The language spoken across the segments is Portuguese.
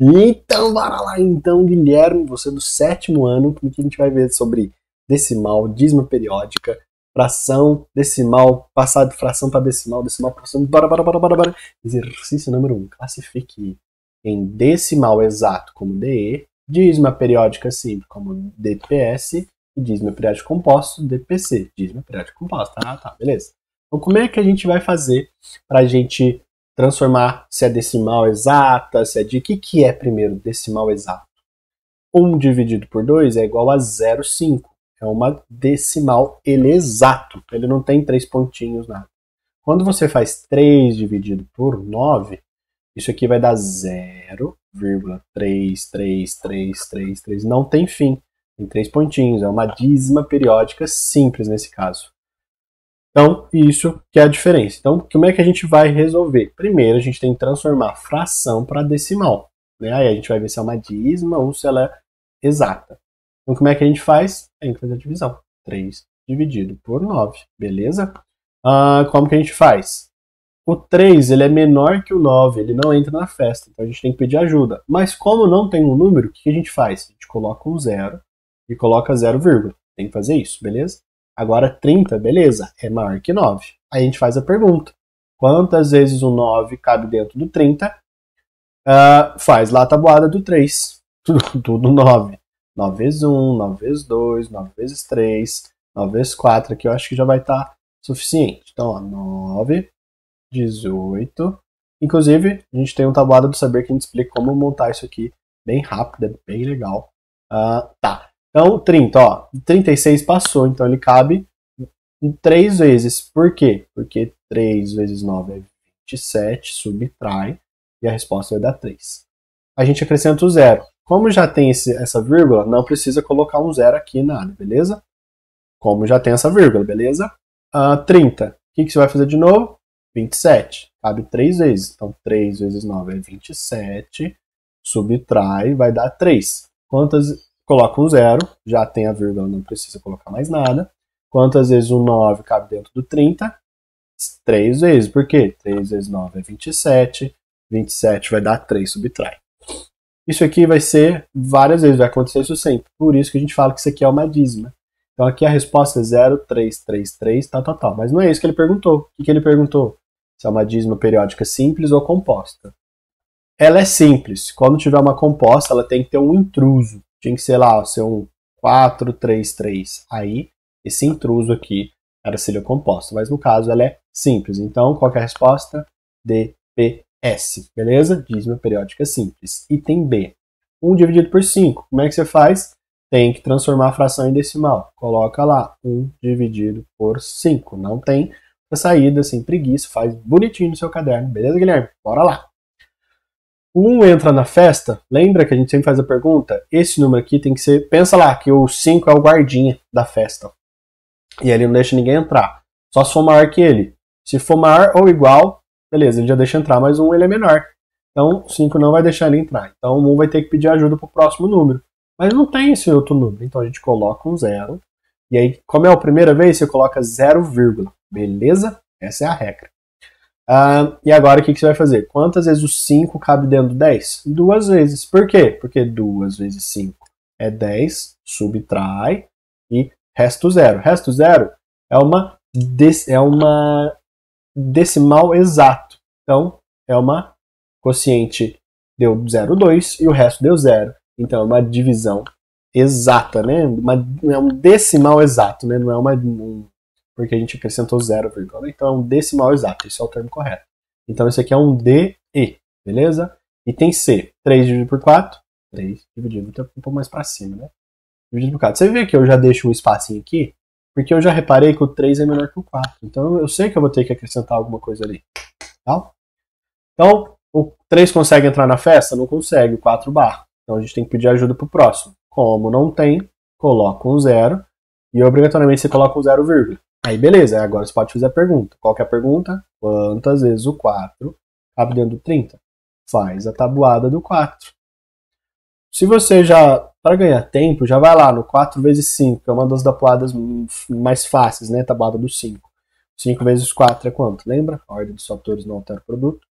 Então, bora lá então, Guilherme, você é do sétimo ano, que a gente vai ver sobre decimal, dízima periódica, fração, decimal, passar de fração para decimal, decimal para fração, bora, bora, bora, bora, bora. Exercício número 1. Um, classifique em decimal exato como DE, dízima periódica simples como DPS e dízima periódica composto, DPC. Dízima periódica composta, ah, tá, beleza. Então, como é que a gente vai fazer para a gente transformar se é decimal exata, se é de... O que, que é primeiro decimal exato? 1 dividido por 2 é igual a 0,5 é uma decimal, ele é exato, ele não tem três pontinhos, nada. Quando você faz 3 dividido por 9, isso aqui vai dar 0,33333, não tem fim, tem três pontinhos, é uma dízima periódica simples nesse caso. Então, isso que é a diferença. Então, como é que a gente vai resolver? Primeiro, a gente tem que transformar fração para decimal. Né? Aí a gente vai ver se é uma dízima ou se ela é exata. Então, como é que a gente faz? Tem que fazer a divisão. 3 dividido por 9, beleza? Ah, como que a gente faz? O 3 ele é menor que o 9, ele não entra na festa, então a gente tem que pedir ajuda. Mas como não tem um número, o que a gente faz? A gente coloca um zero e coloca 0, tem que fazer isso, beleza? Agora 30, beleza, é maior que 9. Aí a gente faz a pergunta. Quantas vezes o 9 cabe dentro do 30? Uh, ah, faz lá a tabuada do 3. Tudo, tudo 9. 9 vezes 1, 9 vezes 2, 9 vezes 3, 9 vezes 4, aqui eu acho que já vai estar tá suficiente. Então, ó, 9, 18. Inclusive, a gente tem um tabuado do saber que a gente explica como montar isso aqui bem rápido, é bem legal. Uh, tá, então 30, ó, 36 passou, então ele cabe em 3 vezes. Por quê? Porque 3 vezes 9 é 27, subtrai, e a resposta vai dar 3. A gente acrescenta o zero. Como já tem esse, essa vírgula, não precisa colocar um zero aqui nada, beleza? Como já tem essa vírgula, beleza? Uh, 30. O que, que você vai fazer de novo? 27. Cabe 3 vezes. Então, 3 vezes 9 é 27. Subtrai, vai dar 3. Quantas? Coloca um zero. Já tem a vírgula, não precisa colocar mais nada. Quantas vezes o 9 cabe dentro do 30? 3 vezes. Por quê? 3 vezes 9 é 27. 27 vai dar 3, subtrai. Isso aqui vai ser várias vezes, vai acontecer isso sempre. Por isso que a gente fala que isso aqui é uma dízima. Então aqui a resposta é 0,333, tal, tal, tal. Mas não é isso que ele perguntou. O que, ele perguntou? Se é uma dízima periódica simples ou composta. Ela é simples. Quando tiver uma composta, ela tem que ter um intruso. Tinha que ser lá, ser um 433. Aí, esse intruso aqui era seria composta. Mas no caso, ela é simples. Então, qual é a resposta? DP S, beleza? Dízima periódica simples. Item B. 1 dividido por 5. Como é que você faz? Tem que transformar a fração em decimal. Coloca lá 1 dividido por 5. Não tem saída, sem preguiça. Faz bonitinho no seu caderno. Beleza, Guilherme? Bora lá. 1 entra na festa. Lembra que a gente sempre faz a pergunta? Esse número aqui tem que ser... Pensa lá que o 5 é o guardinha da festa. E ele não deixa ninguém entrar. Só se for maior que ele. Se for maior ou igual, beleza, ele já deixa entrar, mas um ele é menor. Então, 5 não vai deixar ele entrar. Então, o 1 vai ter que pedir ajuda para o próximo número. Mas não tem esse outro número. Então, a gente coloca um zero. E aí, como é a primeira vez, você coloca 0, beleza? Essa é a regra. Uh, e agora, o que, que você vai fazer? Quantas vezes o 5 cabe dentro do 10? Duas vezes. Por quê? Porque 2 vezes 5 é 10, subtrai, e resto zero. Resto zero é uma, é uma decimal exato. Então, é uma quociente deu 0,2 e o resto deu 0. Então, é uma divisão exata, né? Uma, é um decimal exato, né? Não é uma. Um, porque a gente acrescentou 0, então é um decimal exato. Esse é o termo correto. Então, isso aqui é um DE, beleza? E tem C. 3 dividido por 4. 3 dividido um pouco mais para cima, né? Dividido por 4. Você vê que eu já deixo um espacinho aqui? Porque eu já reparei que o 3 é menor que o 4. Então eu sei que eu vou ter que acrescentar alguma coisa ali. Tá? Então, o 3 consegue entrar na festa? Não consegue, o 4 barra. Então a gente tem que pedir ajuda pro próximo. Como não tem, coloca um zero. E obrigatoriamente você coloca um zero vírgula. Aí beleza, agora você pode fazer a pergunta. Qual que é a pergunta? Quantas vezes o 4 cabe dentro do 30? Faz a tabuada do 4. Se você já para ganhar tempo, já vai lá no 4 vezes 5, que é uma das tabuadas mais fáceis, né? Tabuada do 5. 5 vezes 4 é quanto? Lembra? A ordem dos fatores não altera o produto.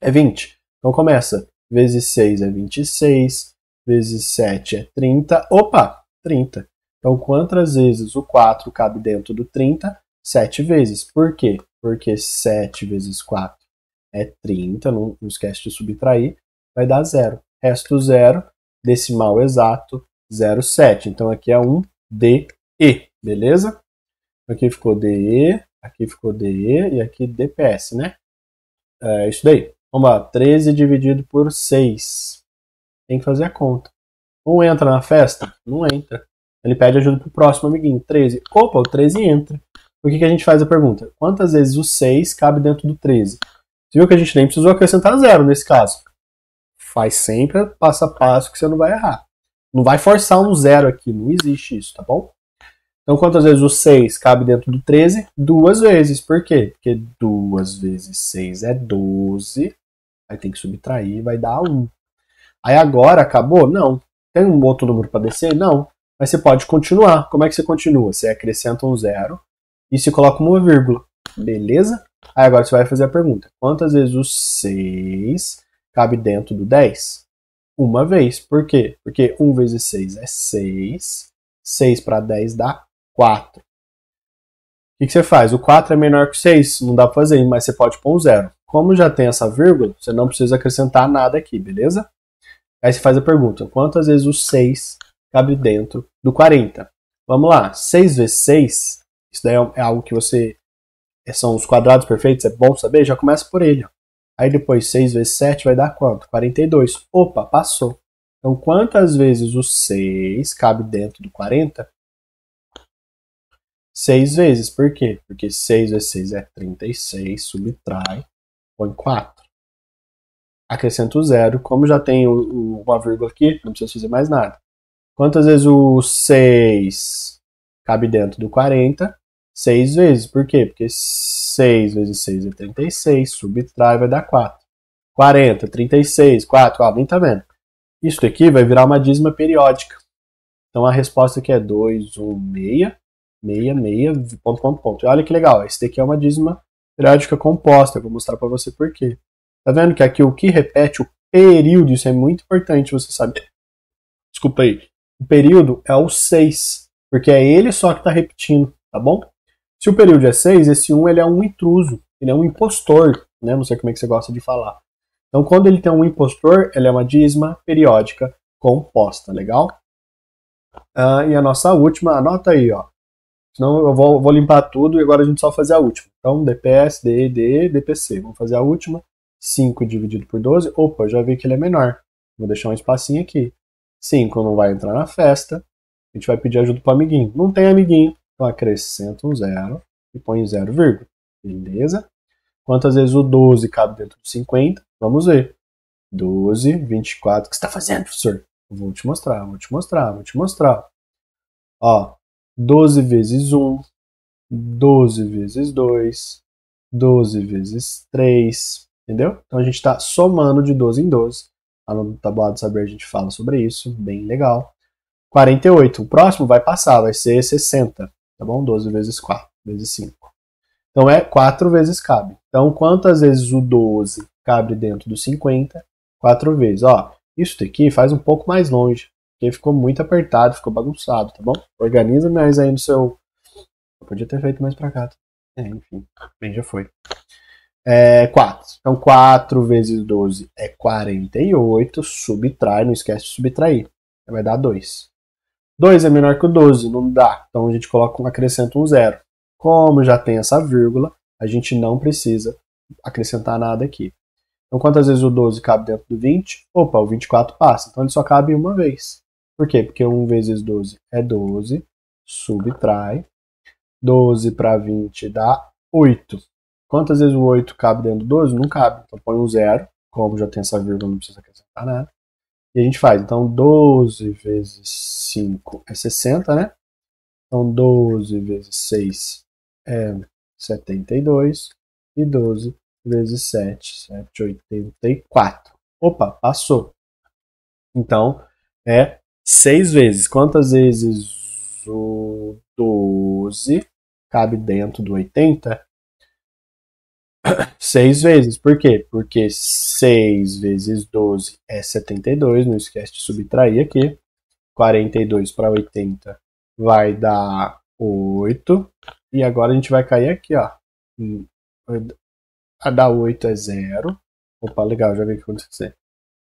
É 20. Então começa. vezes 6 é 26, vezes 7 é 30. Opa, 30. Então, quantas vezes o 4 cabe dentro do 30? 7 vezes. Por quê? Porque 7 vezes 4 é 30, não, não esquece de subtrair, vai dar zero. Resto zero, decimal exato, 0,7. Então aqui é um DE, beleza? Aqui ficou DE, aqui ficou DE e aqui DPS, né? É isso daí. Vamos lá, 13 dividido por 6. Tem que fazer a conta. Um entra na festa? Não entra. Ele pede ajuda pro próximo amiguinho. 13. Opa, o 13 entra. Por que, que a gente faz a pergunta? Quantas vezes o 6 cabe dentro do 13? Você viu que a gente nem precisou acrescentar zero nesse caso. Faz sempre passo a passo que você não vai errar. Não vai forçar um zero aqui, não existe isso, tá bom? Então, quantas vezes o 6 cabe dentro do 13? Duas vezes. Por quê? Porque duas vezes 6 é 12. Aí tem que subtrair, vai dar 1. Aí agora acabou? Não. Tem um outro número para descer? Não. Mas você pode continuar. Como é que você continua? Você acrescenta um zero e se coloca uma vírgula. Beleza? Aí agora você vai fazer a pergunta: quantas vezes o 6 cabe dentro do 10? Uma vez. Por quê? Porque 1 vezes 6 é 6. 6 para 10 dá 4. O que, você faz? O 4 é menor que o 6, não dá para fazer, mas você pode pôr um zero. Como já tem essa vírgula, você não precisa acrescentar nada aqui, beleza? Aí você faz a pergunta: quantas vezes o 6 cabe dentro do 40? Vamos lá, 6 vezes 6, isso daí é algo que você são os quadrados perfeitos, é bom saber, já começa por ele. Ó. Aí depois 6 vezes 7 vai dar quanto? 42. Opa, passou. Então quantas vezes o 6 cabe dentro do 40? 6 vezes. Por quê? Porque 6 vezes 6 é 36, subtrai, põe 4. Acrescento zero. Como já tem uma vírgula aqui, não precisa fazer mais nada. Quantas vezes o 6 cabe dentro do 40? 6 vezes. Por quê? Porque 6 vezes 6 é 36, subtrai vai dar 4. 40, 36, 4, ó, nem tá vendo. Isso aqui vai virar uma dízima periódica. Então a resposta aqui é 2, 1, 6, 6, 6, ponto, ponto, ponto. E olha que legal, esse daqui é uma dízima periódica composta. Eu vou mostrar para você por quê. Tá vendo que aqui o que repete o período, isso é muito importante você saber. Desculpa aí. O período é o 6, porque é ele só que está repetindo, tá bom? Se o período é 6, esse 1 ele é um intruso, ele é um impostor, né? não sei como é que você gosta de falar. Então, quando ele tem um impostor, ele é uma dízima periódica composta, legal? Ah, e a nossa última, anota aí, ó. Senão eu vou, vou, limpar tudo e agora a gente só fazer a última. Então, DPS, DE, DE, DPC. Vamos fazer a última. 5 dividido por 12. Opa, já vi que ele é menor. Vou deixar um espacinho aqui. 5 não vai entrar na festa. A gente vai pedir ajuda para o amiguinho. Não tem amiguinho. Então acrescenta um zero e põe zero vírgula. Beleza? Quantas vezes o 12 cabe dentro do 50? Vamos ver. 12, 24. O que você está fazendo, professor? vou te mostrar, vou te mostrar, vou te mostrar. Ó, 12 vezes 1, 12 vezes 2, 12 vezes 3, entendeu? Então a gente está somando de 12 em 12. Lá no tabuado saber a gente fala sobre isso, bem legal. 48, o próximo vai passar, vai ser 60 tá bom? 12 vezes 4, vezes 5. Então é 4 vezes cabe. Então quantas vezes o 12 cabe dentro do 50? 4 vezes. Ó, isso daqui faz um pouco mais longe, porque ficou muito apertado, ficou bagunçado, tá bom? Organiza mais aí no seu... Eu podia ter feito mais pra cá. É, enfim, bem, já foi. É 4. Então 4 vezes 12 é 48, subtrai, não esquece de subtrair. Vai dar 2. 2 é menor que o 12, não dá. Então a gente coloca, acrescenta um zero. Como já tem essa vírgula, a gente não precisa acrescentar nada aqui. Então quantas vezes o 12 cabe dentro do 20? Opa, o 24 passa. Então ele só cabe uma vez. Por quê? Porque 1 vezes 12 é 12, subtrai. 12 para 20 dá 8. Quantas vezes o 8 cabe dentro do 12? Não cabe. Então põe um zero. Como já tem essa vírgula, não precisa acrescentar nada. E a gente faz, então 12 vezes 5 é 60, né? Então 12 vezes 6 é 72. E 12 vezes 7, 7, 84. Opa, passou. Então é 6 vezes. Quantas vezes o 12 cabe dentro do 80? 6 vezes. Por quê? Porque 6 vezes 12 é 72, não esquece de subtrair aqui. 42 para 80 vai dar 8. E agora a gente vai cair aqui, ó. A dar 8 é 0. Opa, legal, já vi o que aconteceu.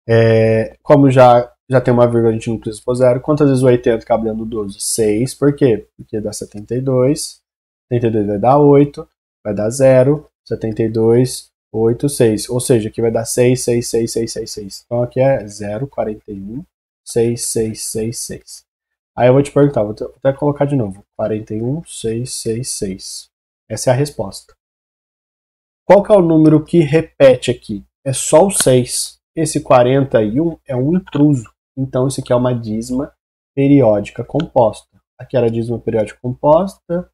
É, como já, já tem uma vírgula, a gente não precisa pôr zero. Quantas vezes o 80 cabe dentro do 12? 6. Por quê? Porque dá 72. 72 vai dar 8. Vai dar 0. 72, 8, 6. Ou seja, aqui vai dar 6, 6, 6, 6, 6, 6. Então aqui é 0, 41, 6, 6, 6, 6. Aí eu vou te perguntar, vou até colocar de novo. 41, 6, 6, 6. Essa é a resposta. Qual que é o número que repete aqui? É só o 6. Esse 41 é um intruso. Então isso aqui é uma dízima periódica composta. Aqui era dízima periódica composta,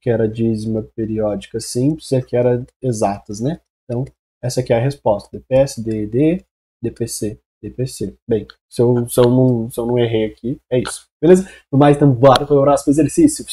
que era dízima periódica simples e aqui era exatas, né? Então, essa aqui é a resposta. DPS, DED, DPC, DPC. Bem, se eu, se eu, não, se eu não errei aqui, é isso. Beleza? No mais, então, bora para o próximo exercício.